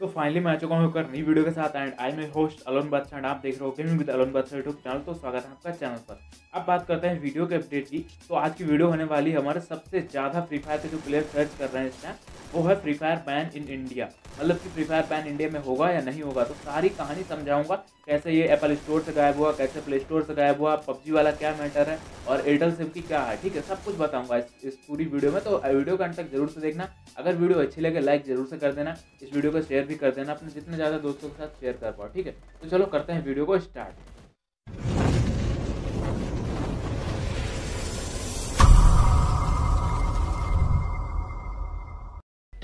तो फाइनली मैं चुका हूँ एक नई वीडियो के साथ एंड आई मैं होस्ट अलोन बादशाह एंड आप देख रहे हो gaming with alone Badshah YouTube channel तो स्वागत है आपका चैनल पर। अब बात करते हैं वीडियो के अपडेट की। तो आज की वीडियो होने वाली हमारे सबसे ज़्यादा फ्री फायर के जो प्लेयर सर्च कर रहे हैं इस टाइम वो है free fire ban in India मतलब कि फ्री फायर बैन इंडिया में होगा या नहीं होगा तो सारी कहानी समझाऊँगा कैसे ये एप्पल स्टोर से गायब हुआ कैसे प्ले स्टोर से गायब हुआ पबजी वाला क्या मैटर है और एयरटेल सिम की क्या है ठीक है? सब कुछ बताऊँगा इस, इस पूरी वीडियो में तो वीडियो का अंत तक ज़रूर से देखना। अगर वीडियो अच्छी लगे लाइक ज़रूर से कर देना इस वीडियो को शेयर भी कर देना अपने जितने ज़्यादा दोस्तों के साथ शेयर कर पाओ ठीक है? तो चलो करते हैं वीडियो को स्टार्ट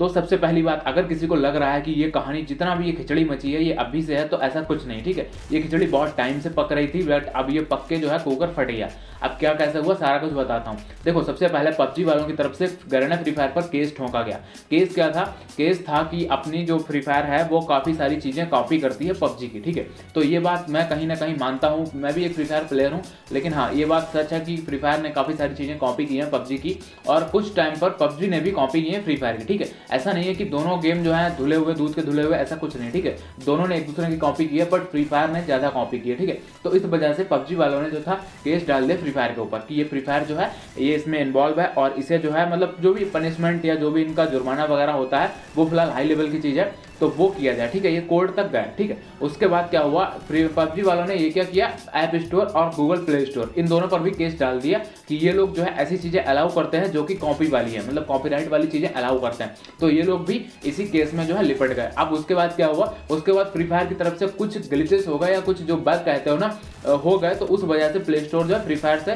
तो सबसे पहली बात, अगर किसी को लग रहा है कि ये कहानी जितना भी ये खिचड़ी मची है, ये अभी से है तो ऐसा कुछ नहीं, ठीक है? ये खिचड़ी बहुत टाइम से पक रही थी बट अब ये पक के जो है, कुकर फट गया। अब क्या कैसे हुआ, सारा कुछ बताता हूँ। देखो, सबसे पहले पबजी वालों की तरफ़ से गरना फ्री फायर पर केस ठोंका गया। केस क्या था? केस था कि अपनी जो फ्री फायर है, वो काफ़ी सारी चीज़ें कॉपी करती है पबजी की, ठीक है? तो ये बात मैं कहीं ना कहीं मानता हूँ, मैं भी एक फ्री फायर प्लेयर हूँ, लेकिन हाँ ये बात सच है कि फ्री फायर ने काफ़ी सारी चीज़ें कॉपी की हैं पबजी की, और कुछ टाइम पर पबजी ने भी कॉपी की है फ्री फायर की, ठीक है? ऐसा नहीं है कि दोनों गेम जो है, धुले हुए, दूध के धुले हुए, ऐसा कुछ नहीं, ठीक है? दोनों ने एक दूसरे की कॉपी की है बट फ्री फायर ने ज़्यादा कॉपी की है, ठीक है? तो इस वजह से पबजी वालों ने जो था केस डाल दिया फ्री फायर के ऊपर कि ये फ्री फायर जो है, ये इसमें इन्वॉल्व है और इसे जो है मतलब जो भी पनिशमेंट या जो भी इनका जुर्माना वगैरह होता है, वो फ़िलहाल हाई लेवल की चीज़ है। तो वो किया जाए, ठीक है? ये कोर्ट तक गए ठीक है? उसके बाद क्या हुआ? फ्री पबजी वालों ने ये क्या किया? ऐप स्टोर और गूगल प्ले स्टोर इन दोनों पर भी केस डाल दिया कि ये लोग जो है ऐसी चीज़ें अलाउ करते हैं जो कि कॉपी वाली है मतलब कॉपीराइट वाली चीज़ें अलाउ करते हैं। तो ये लोग भी इसी केस में जो है लिपट गए। अब उसके बाद क्या हुआ? उसके बाद फ्री फायर की तरफ़ से कुछ ग्लिचेस हो गए या कुछ जो बग कहते हो ना हो गए तो उस वजह से प्ले स्टोर जो है फ्री फायर से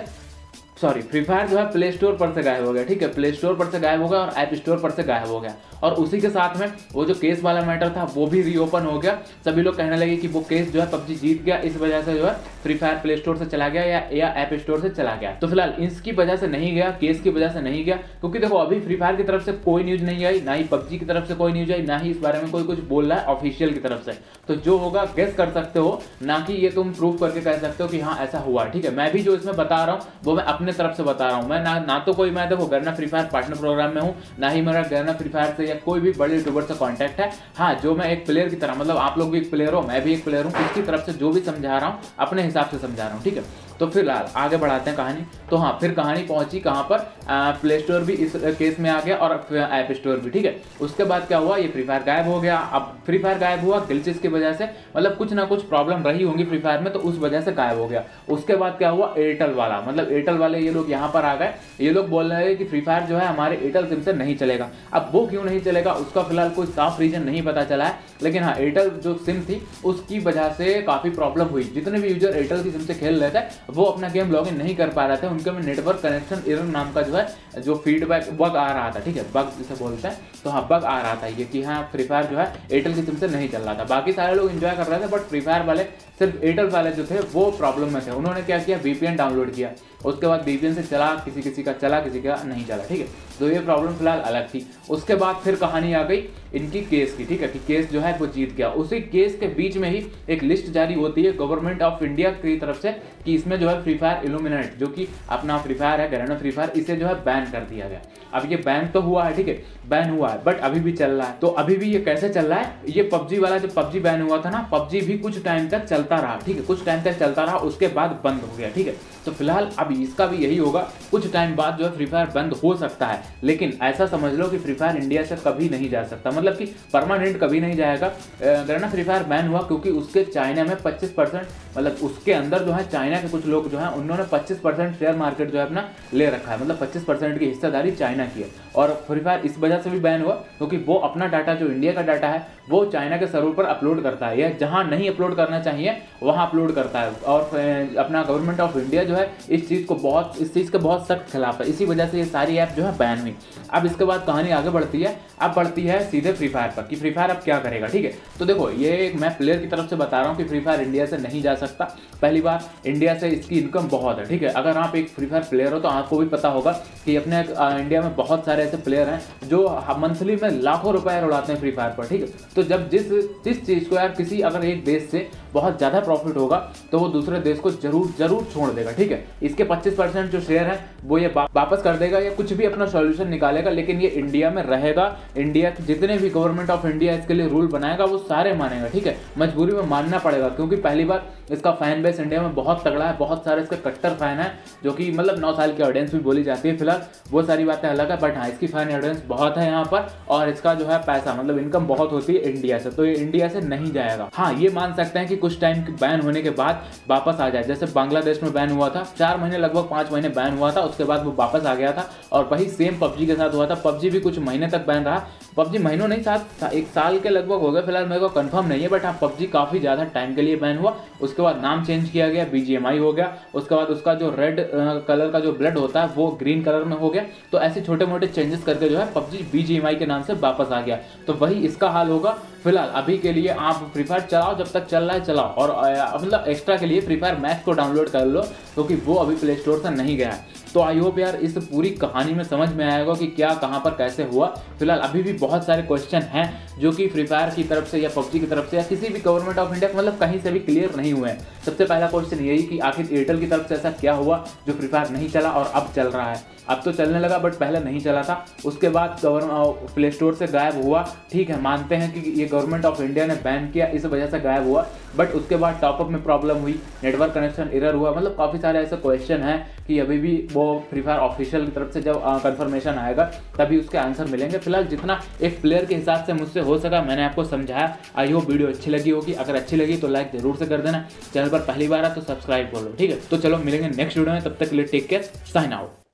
सॉरी फ्री फायर जो है प्ले स्टोर पर से गायब हो गया, ठीक है? प्ले स्टोर पर से गायब हो गया और ऐप स्टोर पर से गायब हो गया। और उसी के साथ में वो जो केस वाला मैटर था, वो भी रीओपन हो गया। सभी लोग कहने लगे कि वो केस जो है पबजी जीत गया, इस वजह से जो है फ्री फायर प्ले स्टोर से चला गया या या ऐप स्टोर से चला गया। तो फ़िलहाल इसकी वजह से नहीं गया केस की वजह से नहीं गया, क्योंकि देखो, अभी फ्री फायर की तरफ़ से कोई न्यूज़ नहीं आई, ना ही पबजी की तरफ़ से कोई न्यूज़ आई, ना ही इस बारे में कोई कुछ बोल रहा है ऑफिशियल की तरफ़ से। तो जो होगा गेस कर सकते हो, ना कि ये तुम प्रूव करके कह सकते हो कि हाँ ऐसा हुआ, ठीक है? मैं भी जो इसमें बता रहा हूँ, वो मैं अपने तरफ़ से बता रहा हूँ। मैं ना ना तो कोई, मैं देखो, Garena free fire partner program में हूँ, ना ही मेरा गरना फ्री फायर से या कोई भी बड़े यूट्यूबर से कॉन्टैक्ट है। हाँ जो मैं एक प्लेयर की तरह मतलब आप लोग भी एक प्लेयर हो, मैं भी एक प्लेयर हूँ उसकी तरफ़ से जो भी समझा रहा हूँ, अपने हिसाब से समझा रहा हूँ, ठीक है? तो फ़िलहाल आगे बढ़ाते हैं कहानी। तो हाँ फिर कहानी पहुँची कहाँ पर? प्ले स्टोर भी इस केस में आ गया और ऐप स्टोर भी, ठीक है? उसके बाद क्या हुआ? ये फ्री फायर गायब हो गया। अब फ्री फायर गायब हुआ ग्लिचेस की वजह से मतलब कुछ ना कुछ प्रॉब्लम रही होंगी फ्री फायर में तो उस वजह से गायब हो गया। उसके बाद क्या हुआ? एयरटेल वाला मतलब एयरटेल वाले ये लोग यहाँ पर आ गए। ये लोग बोल रहे हैं कि फ्री फायर जो है हमारे एयरटेल सिम से नहीं चलेगा। अब वो क्यों नहीं चलेगा? उसका फ़िलहाल कोई साफ़ रीजन नहीं पता चला है। लेकिन हाँ एयरटेल जो सिम थी, उसकी वजह से काफ़ी प्रॉब्लम हुई। जितने भी यूज़र एयरटेल की सिम से खेल रहे थे वो अपना गेम लॉग इन नहीं कर पा रहे थे, उनके में नेटवर्क कनेक्शन इरन नाम का जो है जो फीडबैक बग आ रहा था, ठीक है? बग जिसे बोलते हैं तो हाँ बग आ रहा था ये कि हाँ फ्री फायर जो है एयरटेल की सिम से नहीं चल रहा था। बाकी सारे लोग इन्जॉय कर रहे थे बट फ्री फायर वाले सिर्फ़ एयरटेल वाले जो थे, वो प्रॉब्लम में थे। उन्होंने क्या किया? वीपीएन डाउनलोड किया। उसके बाद वीपीएन से चला, किसी किसी का चला, किसी का नहीं चला, ठीक है? तो ये प्रॉब्लम फ़िलहाल अलग थी। उसके बाद फिर कहानी आ गई इनकी केस की, ठीक है? कि केस जो है, वो जीत गया। उसी केस के बीच में ही एक लिस्ट जारी होती है गवर्नमेंट ऑफ़ इंडिया की तरफ़ से कि इसमें जो है फ्री फायर इल्यूमिनेट जो कि अपना फ्री फायर है गराना फ्री फायर इसे जो है बैन कर दिया गया। अब ये बैन तो हुआ है, ठीक है? बैन हुआ है बट अभी भी चल रहा है। तो अभी भी ये कैसे चल रहा है? ये पबजी वाला जब पबजी बैन हुआ था ना, पबजी भी कुछ टाइम तक चलता रहा, ठीक है? कुछ टाइम तक चलता रहा, उसके बाद बंद हो गया, ठीक है? तो फ़िलहाल अब इसका भी यही होगा, कुछ टाइम बाद जो है फ्री फायर बंद हो सकता है। लेकिन ऐसा समझ लो कि फ्री फायर इंडिया से कभी नहीं जा सकता। मतलब कि परमानेंट कभी नहीं जाएगा। अगर ना फ्री फायर बैन हुआ, क्योंकि उसके चाइना में 25 परसेंट मतलब उसके अंदर जो है चाइना के कुछ लोग जो है, उन्होंने 25 परसेंट शेयर मार्केट जो है अपना ले रखा है। मतलब 25 परसेंट की हिस्सेदारी चाइना की है। और फ्री फायर इस वजह से भी बैन हुआ, क्योंकि वो अपना डाटा जो इंडिया का डाटा है, वो चाइना के सर्वर पर अपलोड करता है। या जहाँ नहीं अपलोड करना चाहिए, वहाँ अपलोड करता है। और अपना गवर्नमेंट ऑफ़ इंडिया जो है, इस चीज़ को बहुत, इस चीज़ के बहुत सख्त खिलाफ है। इसी वजह से ये सारी ऐप जो है बैन हुई। अब इसके बाद कहानी आगे बढ़ती है। अब बढ़ती है सीधे फ्री फायर पर कि फ्री फायर अब क्या करेगा, ठीक है? तो देखो, ये मैं प्लेयर की तरफ़ से बता रहा हूँ कि फ्री फायर इंडिया से नहीं जा सकता। पहली बार इंडिया से इसकी इनकम बहुत है, ठीक है? अगर आप एक फ्री फायर प्लेयर हो तो आपको भी पता होगा कि अपने इंडिया में बहुत सारे ऐसे प्लेयर हैं जो मंथली में लाखों रुपए उड़ाते हैं फ्री फायर पर, ठीक है? तो जब जिस जिस चीज़ को यार किसी अगर एक देश से बहुत ज़्यादा प्रॉफिट होगा तो वो दूसरे देश को ज़रूर ज़रूर छोड़ देगा, ठीक है? इसके पच्चीस परसेंट जो शेयर है, वो ये वापस कर देगा या कुछ भी अपना सोल्यूशन निकालेगा, लेकिन ये इंडिया में रहेगा। इंडिया के जितने भी गवर्नमेंट ऑफ़ इंडिया इसके लिए रूल बनाएगा, वो सारे मानेगा, ठीक है? मजबूरी में मानना पड़ेगा, क्योंकि पहली बार इसका फ़ैन बेस इंडिया में बहुत तगड़ा है, बहुत सारे इसके कट्टर फ़ैन है, जो कि मतलब नौ साल की ऑडियंस भी बोली जाती है, फ़िलहाल वो सारी बातें अलग है बट हाँ इसकी फ़ैन ऑडियंस बहुत है यहाँ पर, और इसका जो है पैसा मतलब इनकम बहुत होती है इंडिया से तो ये इंडिया से नहीं जाएगा। हाँ ये मान सकते हैं कि कुछ टाइम बैन होने के बाद वापस आ जाए। जैसे बांग्लादेश में बैन हुआ था, चार महीने लगभग पाँच महीने बैन हुआ था, उसके बाद वो वापस आ गया था और वही सेम पबजी के साथ हुआ था। पबजी भी कुछ महीने तक बैन रहा पबजी महीनों नहीं साथ एक साल के लगभग हो गए फ़िलहाल, मेरे को कंफर्म नहीं है बट हाँ पबजी काफ़ी ज़्यादा टाइम के लिए बैन हुआ। उसके बाद नाम चेंज किया गया बीजीएमआई हो गया। उसके बाद उसका जो रेड कलर का जो ब्लड होता है, वो ग्रीन कलर में हो गया। तो ऐसे छोटे मोटे चेंजेस करके जो है, पबजी बीजीएमआई के नाम से वापस आ गया। तो वही इसका हाल होगा। फ़िलहाल अभी के लिए आप फ्री फायर चलाओ, जब तक चल रहा है चलाओ। और मतलब एक्स्ट्रा के लिए फ्री फायर मैक्स को डाउनलोड कर लो, क्योंकि वो अभी प्ले स्टोर से नहीं गया है। तो आई होप यार इस पूरी कहानी में समझ में आएगा कि क्या, कहाँ पर, कैसे हुआ। फ़िलहाल अभी भी बहुत सारे क्वेश्चन हैं जो कि फ्री फायर की तरफ़ से या पबजी की तरफ़ से या किसी भी गवर्नमेंट ऑफ़ इंडिया मतलब कहीं से भी क्लियर नहीं हुए हैं। सबसे पहला क्वेश्चन यही कि आखिर एयरटेल की तरफ़ से ऐसा क्या हुआ जो फ्री फायर नहीं चला और अब चल रहा है। अब तो चलने लगा बट पहले नहीं चला था। उसके बाद गवर्नमेंट प्ले स्टोर से गायब हुआ। ठीक है, मानते हैं कि ये गवर्नमेंट ऑफ़ इंडिया ने बैन किया, इस वजह से गायब हुआ। बट उसके बाद टॉपअप में प्रॉब्लम हुई नेटवर्क कनेक्शन एरर हुआ। मतलब काफ़ी सारे ऐसे क्वेश्चन हैं कि अभी भी वो फ्री फायर ऑफिशियल की तरफ़ से जब कंफर्मेशन आएगा, तभी उसके आंसर मिलेंगे। फ़िलहाल जितना एक प्लेयर के हिसाब से मुझसे हो सका, मैंने आपको समझाया। आई हो वीडियो अच्छी लगी होगी। अगर अच्छी लगी तो लाइक ज़रूर से कर देना। चैनल पर पहली बार है तो सब्सक्राइब कर लो, ठीक है? तो चलो, मिलेंगे नेक्स्ट वीडियो में। तब तक के लिए टेक केयर साइन आउट